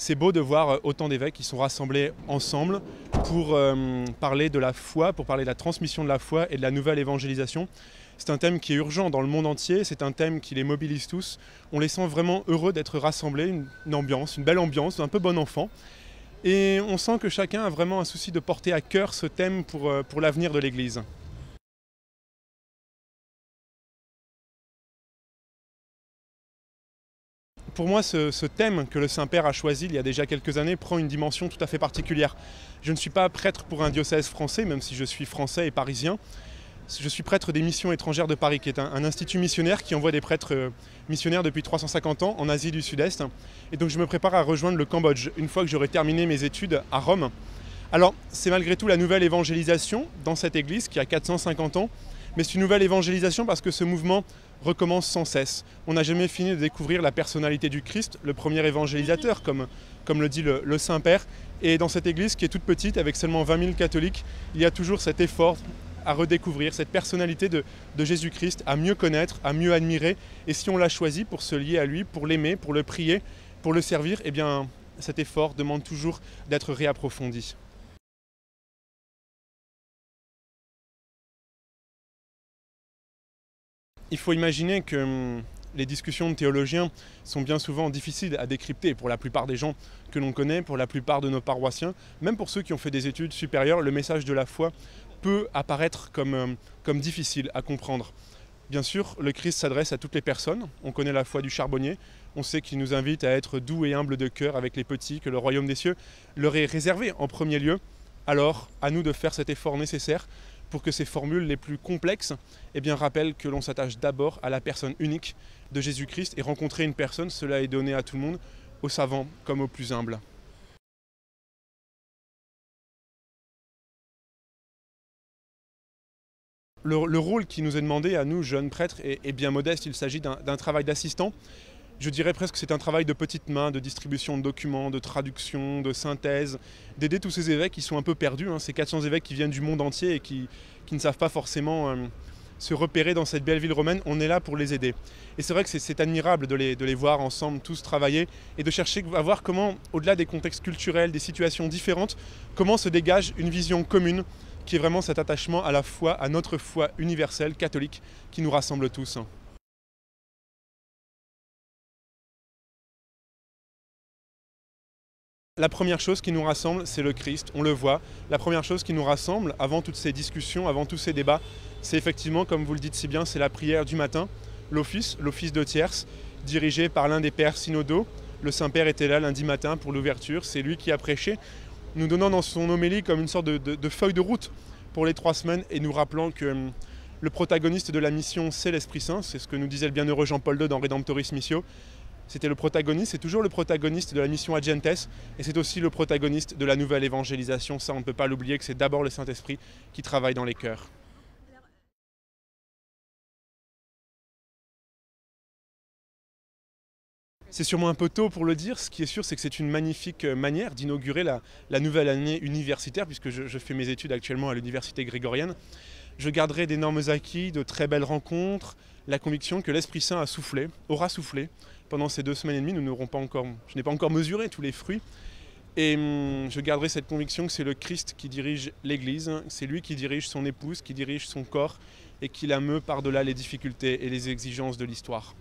c'est beau de voir autant d'évêques qui sont rassemblés ensemble pour euh, parler de la foi, pour parler de la transmission de la foi et de la nouvelle évangélisation. C'est un thème qui est urgent dans le monde entier, c'est un thème qui les mobilise tous. On les sent vraiment heureux d'être rassemblés, une, ambiance, une belle ambiance, un peu bon enfant. Et on sent que chacun a vraiment un souci de porter à cœur ce thème pour, euh, pour l'avenir de l'Église. Pour moi, ce, thème que le Saint-Père a choisi il y a déjà quelques années prend une dimension tout à fait particulière. Je ne suis pas prêtre pour un diocèse français, même si je suis français et parisien. Je suis prêtre des missions étrangères de Paris, qui est un, institut missionnaire qui envoie des prêtres euh, missionnaires depuis 350 ans en Asie du Sud-Est. Et donc je me prépare à rejoindre le Cambodge une fois que j'aurai terminé mes études à Rome. Alors c'est malgré tout la nouvelle évangélisation dans cette église qui a 450 ans, mais c'est une nouvelle évangélisation parce que ce mouvement recommence sans cesse. On n'a jamais fini de découvrir la personnalité du Christ, le premier évangélisateur, comme, comme le dit le, le Saint-Père. Et dans cette église qui est toute petite, avec seulement 20 000 catholiques, il y a toujours cet effort à redécouvrir cette personnalité de, de Jésus-Christ, à mieux connaître, à mieux admirer. Et si on l'a choisi pour se lier à lui, pour l'aimer, pour le prier, pour le servir, eh bien cet effort demande toujours d'être réapprofondi. Il faut imaginer que hum, les discussions de théologiens sont bien souvent difficiles à décrypter pour la plupart des gens que l'on connaît, pour la plupart de nos paroissiens, même pour ceux qui ont fait des études supérieures, le message de la foi peut apparaître comme, hum, comme difficile à comprendre. Bien sûr, le Christ s'adresse à toutes les personnes. On connaît la foi du charbonnier. On sait qu'il nous invite à être doux et humble de cœur avec les petits, que le royaume des cieux leur est réservé en premier lieu. Alors, à nous de faire cet effort nécessaire pour que ces formules les plus complexes eh bien, rappellent que l'on s'attache d'abord à la personne unique de Jésus-Christ et rencontrer une personne, cela est donné à tout le monde, aux savants comme aux plus humbles. Le, rôle qui nous est demandé à nous, jeunes prêtres, est bien modeste. Il s'agit d'un travail d'assistant je dirais presque que c'est un travail de petite main, de distribution de documents, de traduction, de synthèse, d'aider tous ces évêques qui sont un peu perdus, hein, ces 400 évêques qui viennent du monde entier et qui, ne savent pas forcément euh, se repérer dans cette belle ville romaine, on est là pour les aider. Et c'est vrai que c'est admirable de les, de les, voir ensemble, tous travailler, et de chercher à voir comment, au-delà des contextes culturels, des situations différentes, comment se dégage une vision commune qui est vraiment cet attachement à la foi, à notre foi universelle, catholique, qui nous rassemble tous. La première chose qui nous rassemble, c'est le Christ, on le voit. La première chose qui nous rassemble, avant toutes ces discussions, avant tous ces débats, c'est effectivement, comme vous le dites si bien, c'est la prière du matin, l'office, l'office de tierce, dirigé par l'un des pères synodaux. Le Saint-Père était là lundi matin pour l'ouverture, c'est lui qui a prêché, nous donnant dans son homélie comme une sorte de, feuille de route pour les trois semaines et nous rappelant que hum, le protagoniste de la mission, c'est l'Esprit Saint, c'est ce que nous disait le bienheureux Jean-Paul II dans Redemptoris Missio, c'était le protagoniste, c'est toujours le protagoniste de la mission Agentes, et c'est aussi le protagoniste de la nouvelle évangélisation. Ça, on ne peut pas l'oublier que c'est d'abord le Saint-Esprit qui travaille dans les cœurs. C'est sûrement un peu tôt pour le dire. Ce qui est sûr, c'est que c'est une magnifique manière d'inaugurer la, nouvelle année universitaire, puisque je, je fais mes études actuellement à l'université grégorienne. Je garderai d'énormes acquis, de très belles rencontres, la conviction que l'Esprit Saint a soufflé, aura soufflé pendant ces deux semaines et demie. Je n'ai pas encore mesuré tous les fruits. Et hum, je garderai cette conviction que c'est le Christ qui dirige l'Église, c'est lui qui dirige son épouse, qui dirige son corps et qui la meut par-delà les difficultés et les exigences de l'histoire.